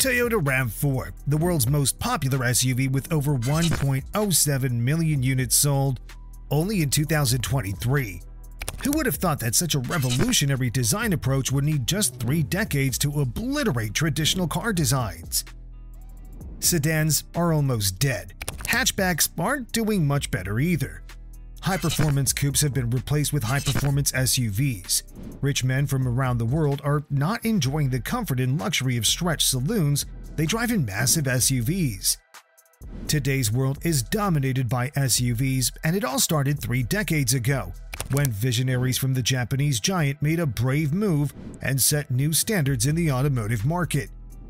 Toyota RAV4, the world's most popular SUV with over 1.07 million units sold only in 2023. Who would have thought that such a revolutionary design approach would need just three decades to obliterate traditional car designs? Sedans are almost dead. Hatchbacks aren't doing much better either. High-performance coupes have been replaced with high-performance SUVs. Rich men from around the world are not enjoying the comfort and luxury of stretched saloons, they drive in massive SUVs. Today's world is dominated by SUVs, and it all started three decades ago, when visionaries from the Japanese giant made a brave move and set new standards in the automotive market.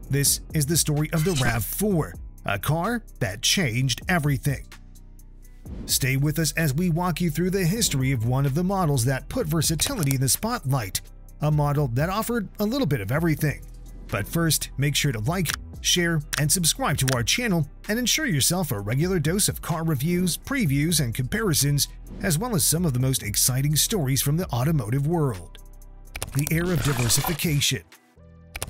This is the story of the RAV4, a car that changed everything. Stay with us as we walk you through the history of one of the models that put versatility in the spotlight, a model that offered a little bit of everything. But first, make sure to like, share, and subscribe to our channel and ensure yourself a regular dose of car reviews, previews, and comparisons, as well as some of the most exciting stories from the automotive world. The era of diversification.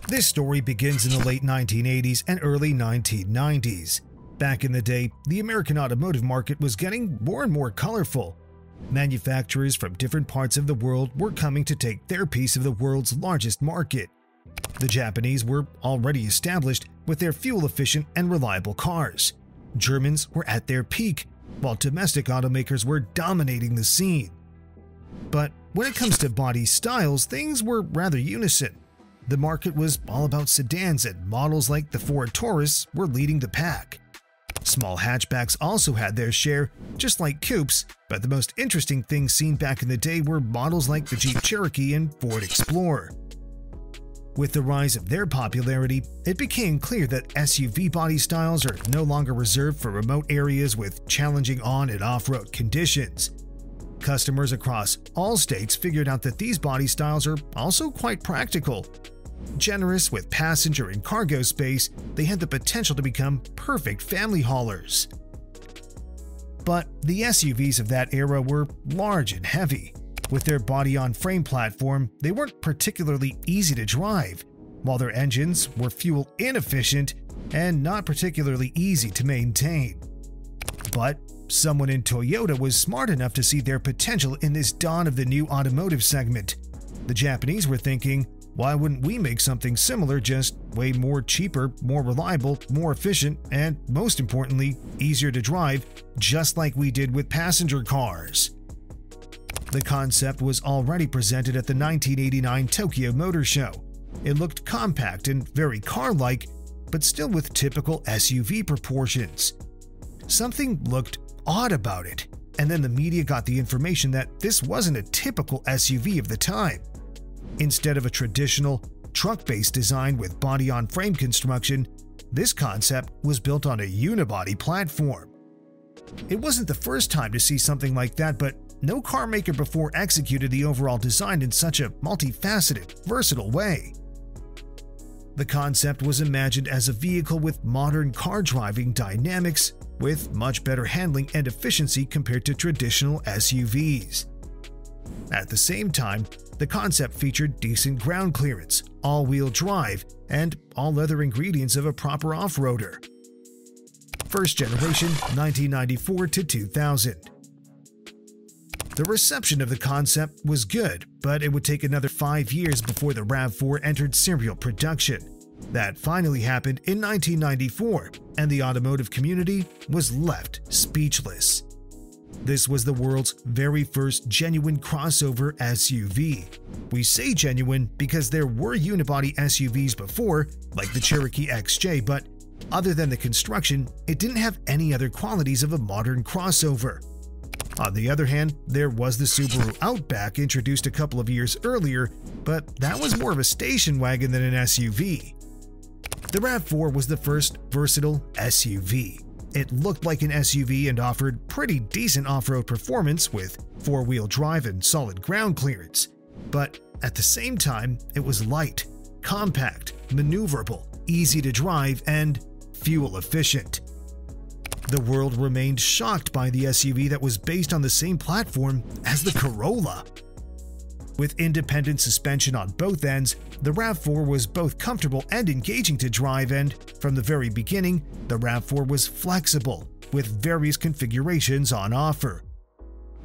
This story begins in the late 1980s and early 1990s. Back in the day, the American automotive market was getting more and more colorful. Manufacturers from different parts of the world were coming to take their piece of the world's largest market. The Japanese were already established with their fuel-efficient and reliable cars. Germans were at their peak, while domestic automakers were dominating the scene. But when it comes to body styles, things were rather unison. The market was all about sedans and models like the Ford Taurus were leading the pack. Small hatchbacks also had their share, just like coupes, but the most interesting things seen back in the day were models like the Jeep Cherokee and Ford Explorer. With the rise of their popularity, it became clear that SUV body styles are no longer reserved for remote areas with challenging on and off-road conditions. Customers across all states figured out that these body styles are also quite practical, Generous with passenger and cargo space, they had the potential to become perfect family haulers. But the SUVs of that era were large and heavy. With their body-on-frame platform, they weren't particularly easy to drive, while their engines were fuel inefficient and not particularly easy to maintain. But someone in Toyota was smart enough to see their potential in this dawn of the new automotive segment. The Japanese were thinking, why wouldn't we make something similar, just way more cheaper, more reliable, more efficient, and most importantly, easier to drive, just like we did with passenger cars? The concept was already presented at the 1989 Tokyo Motor Show. It looked compact and very car-like, but still with typical SUV proportions. Something looked odd about it, and then the media got the information that this wasn't a typical SUV of the time. Instead of a traditional, truck-based design with body-on-frame construction, this concept was built on a unibody platform. It wasn't the first time to see something like that, but no car maker before executed the overall design in such a multifaceted, versatile way. The concept was imagined as a vehicle with modern car driving dynamics, with much better handling and efficiency compared to traditional SUVs. At the same time, the concept featured decent ground clearance, all-wheel drive, and all other ingredients of a proper off-roader. First generation 1994 to 2000. The reception of the concept was good, but it would take another five years before the RAV4 entered serial production. That finally happened in 1994, and the automotive community was left speechless. This was the world's very first genuine crossover SUV. We say genuine because there were unibody SUVs before, like the Cherokee XJ, but other than the construction, it didn't have any other qualities of a modern crossover. On the other hand, there was the Subaru Outback introduced a couple of years earlier, but that was more of a station wagon than an SUV. The RAV4 was the first versatile SUV. It looked like an SUV and offered pretty decent off-road performance with four-wheel drive and solid ground clearance. But at the same time, it was light, compact, maneuverable, easy to drive, and fuel efficient. The world remained shocked by the SUV that was based on the same platform as the Corolla. With independent suspension on both ends, the RAV4 was both comfortable and engaging to drive and, from the very beginning, the RAV4 was flexible, with various configurations on offer.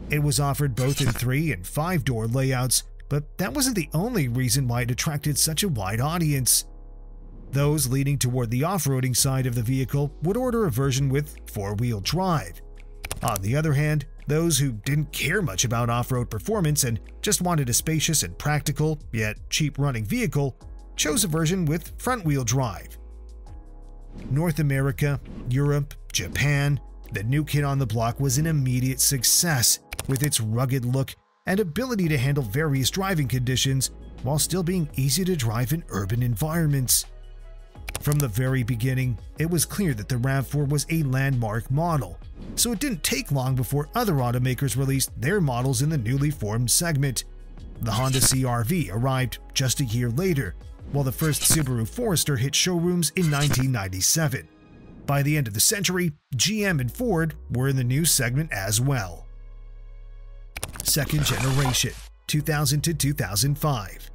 It was offered both in 3 and 5 door layouts, but that wasn't the only reason why it attracted such a wide audience. Those leaning toward the off-roading side of the vehicle would order a version with four-wheel drive. On the other hand, those who didn't care much about off-road performance and just wanted a spacious and practical, yet cheap-running vehicle, chose a version with front-wheel drive. North America, Europe, Japan, the new kid on the block was an immediate success with its rugged look and ability to handle various driving conditions while still being easy to drive in urban environments. From the very beginning, it was clear that the RAV4 was a landmark model, so it didn't take long before other automakers released their models in the newly formed segment. The Honda CRV arrived just a year later, while the first Subaru Forester hit showrooms in 1997. By the end of the century, GM and Ford were in the new segment as well. Second generation, 2000 to 2005.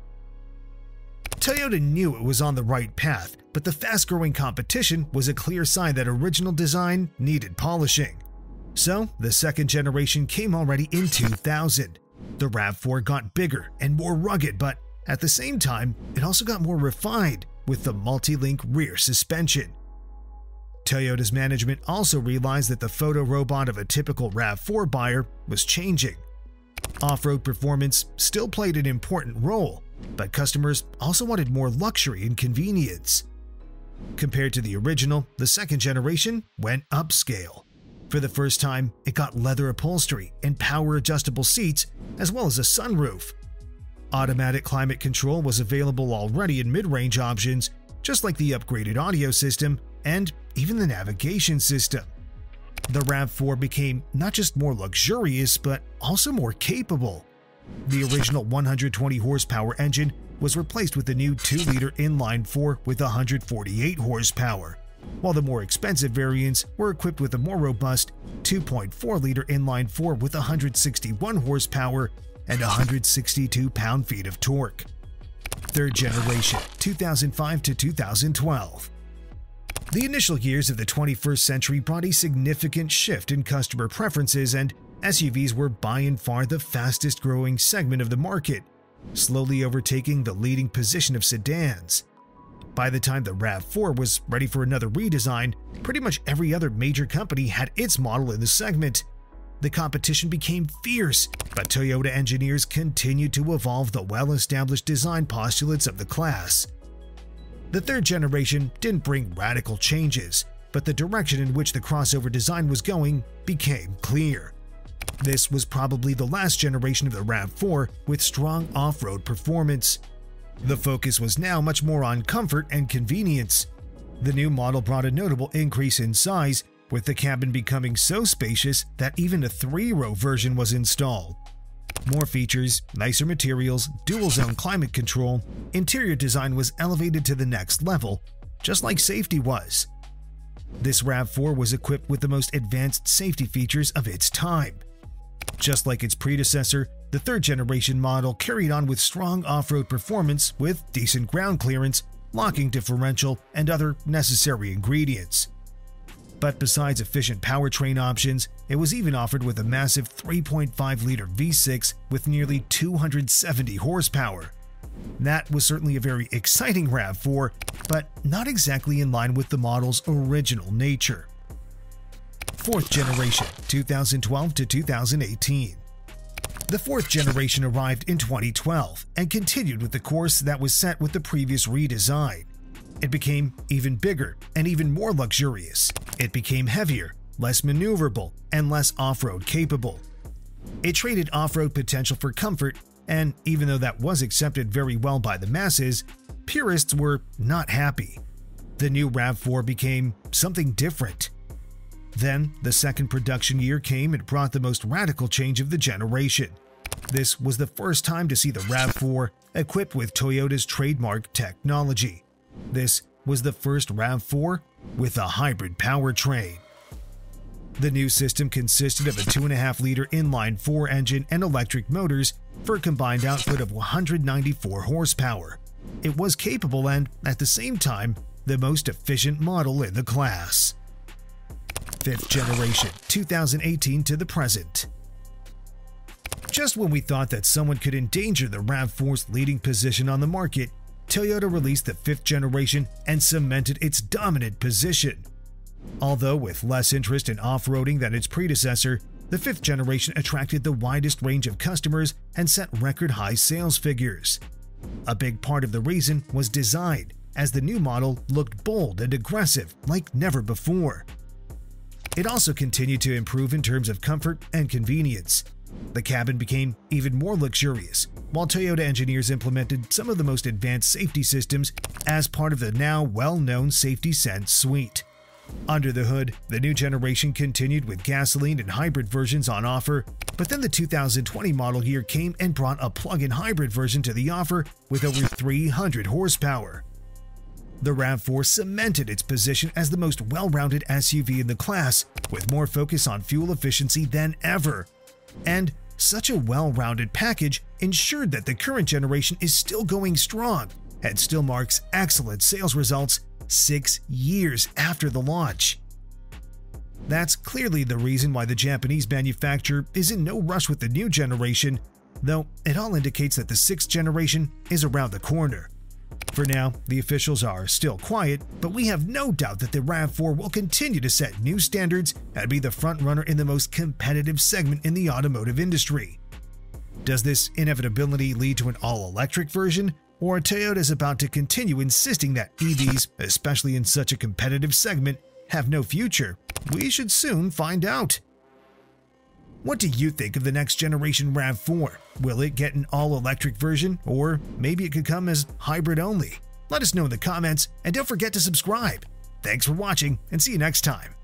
Toyota knew it was on the right path, but the fast-growing competition was a clear sign that original design needed polishing. So, the second generation came already in 2000. The RAV4 got bigger and more rugged, but at the same time, it also got more refined with the multi-link rear suspension. Toyota's management also realized that the photo robot of a typical RAV4 buyer was changing. Off-road performance still played an important role, but customers also wanted more luxury and convenience. Compared to the original, the second generation went upscale. For the first time, it got leather upholstery and power-adjustable seats, as well as a sunroof. Automatic climate control was available already in mid-range options, just like the upgraded audio system and even the navigation system. The RAV4 became not just more luxurious, but also more capable. The original 120 horsepower engine was replaced with the new 2-liter inline-4 with 148 horsepower, while the more expensive variants were equipped with a more robust 2.4-liter inline-4 with 161 horsepower and 162 pound-feet of torque. Third generation, 2005 to 2012. The initial years of the 21st century brought a significant shift in customer preferences and SUVs were by and far the fastest growing segment of the market, slowly overtaking the leading position of sedans. By the time the RAV4 was ready for another redesign, pretty much every other major company had its model in the segment. The competition became fierce, but Toyota engineers continued to evolve the well-established design postulates of the class. The third generation didn't bring radical changes, but the direction in which the crossover design was going became clear. This was probably the last generation of the RAV4 with strong off-road performance. The focus was now much more on comfort and convenience. The new model brought a notable increase in size, with the cabin becoming so spacious that even a three-row version was installed. More features, nicer materials, dual-zone climate control, interior design was elevated to the next level, just like safety was. This RAV4 was equipped with the most advanced safety features of its time. Just like its predecessor, the third generation model carried on with strong off-road performance with decent ground clearance, locking differential, and other necessary ingredients. But besides efficient powertrain options, it was even offered with a massive 3.5-liter V6 with nearly 270 horsepower. That was certainly a very exciting RAV4, but not exactly in line with the model's original nature fourth generation, 2012 to 2018. The fourth generation arrived in 2012 and continued with the course that was set with the previous redesign. It became even bigger and even more luxurious. It became heavier, less maneuverable, and less off-road capable. It traded off-road potential for comfort, and even though that was accepted very well by the masses, purists were not happy. The new RAV4 became something different. Then, the second production year came and brought the most radical change of the generation. This was the first time to see the RAV4 equipped with Toyota's trademark technology. This was the first RAV4 with a hybrid powertrain. The new system consisted of a 2.5-liter inline-4 engine and electric motors for a combined output of 194 horsepower. It was capable and, at the same time, the most efficient model in the class. Fifth generation, 2018 to the present. Just when we thought that someone could endanger the RAV4's leading position on the market, Toyota released the fifth generation and cemented its dominant position. Although with less interest in off-roading than its predecessor, the fifth generation attracted the widest range of customers and set record high sales figures. A big part of the reason was design, as the new model looked bold and aggressive like never before. It also continued to improve in terms of comfort and convenience. The cabin became even more luxurious, while Toyota engineers implemented some of the most advanced safety systems as part of the now well-known Safety Sense suite. Under the hood, the new generation continued with gasoline and hybrid versions on offer, but then the 2020 model year came and brought a plug-in hybrid version to the offer with over 300 horsepower. The RAV4 cemented its position as the most well-rounded SUV in the class, with more focus on fuel efficiency than ever. And such a well-rounded package ensured that the current generation is still going strong and still marks excellent sales results six years after the launch. That's clearly the reason why the Japanese manufacturer is in no rush with the new generation, though it all indicates that the sixth generation is around the corner. For now, the officials are still quiet, but we have no doubt that the RAV4 will continue to set new standards and be the frontrunner in the most competitive segment in the automotive industry. Does this inevitability lead to an all-electric version, or Toyota is about to continue insisting that EVs, especially in such a competitive segment, have no future? We should soon find out. What do you think of the next generation RAV4? Will it get an all-electric version, or maybe it could come as hybrid only? Let us know in the comments, and don't forget to subscribe. Thanks for watching, and see you next time.